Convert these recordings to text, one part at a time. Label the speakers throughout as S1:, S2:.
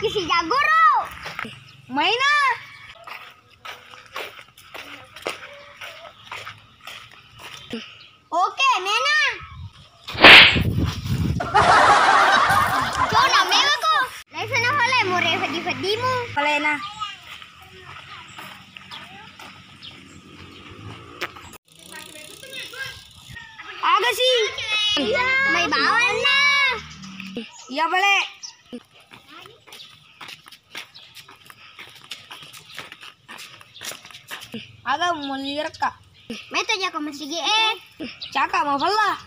S1: ke si jagoro oke main ah main aku. Lain sana hole murai fadi fadi mu
S2: hole na Apa sih?
S1: Iya, boleh. Nah.
S2: Iya, boleh. Ka.
S1: May tanya ko masige eh.
S2: Caka mau pala.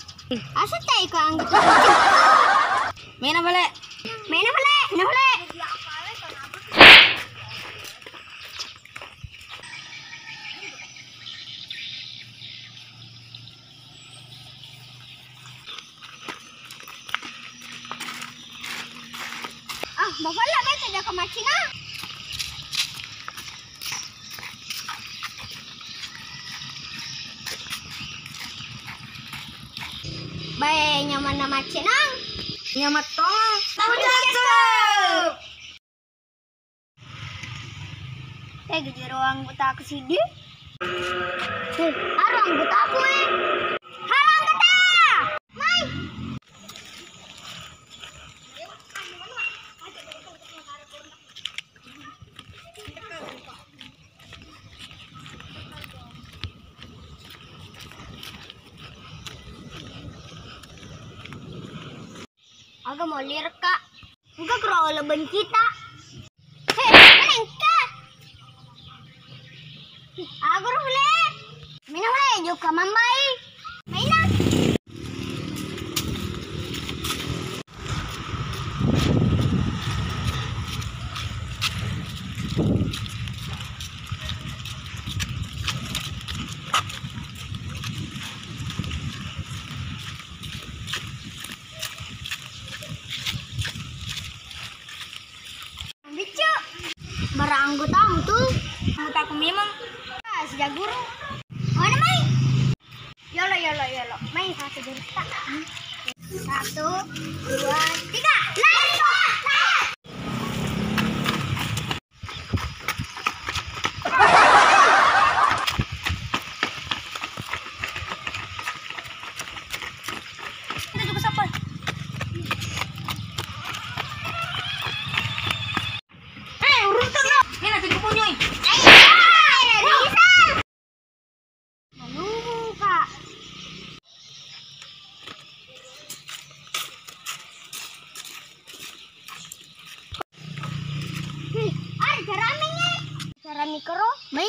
S1: Asa tayo ko ang.
S2: Mena bale.
S1: May na pala, na pala. Ah, mawala ba tanya ko machina? Bay, nyaman na machina.
S2: Nyamat tong.
S1: Eh, gejero ang buta ko si Di. Eh, aro ang buta eh. Aga mo lirik ka. Huwag ka laban kita. Hei, maling ka! Ako rin ulit! Mina ulit, yung Bara ang gutang tuh.
S2: Ko memang.
S1: Ah, si Jaguro. Mana Mai? Yolo, yolo, yolo. Mai, satu. Tak. Satu, dua, tiga. Naik, Karami ko ro. May?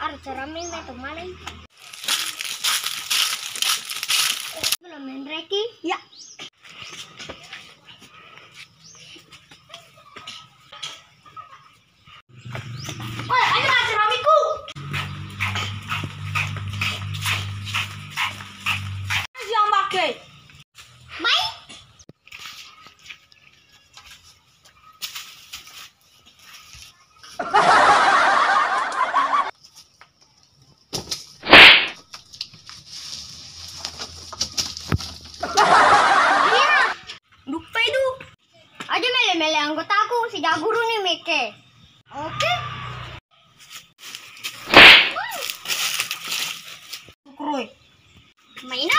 S1: Ar, karami na ito, Belum main? Ya.
S2: Oi, ano ba ceramic ko? Ano
S1: Mele-mele anggota aku, si Jaguru nih Meke. Oke.
S2: Kroy.
S1: Main na!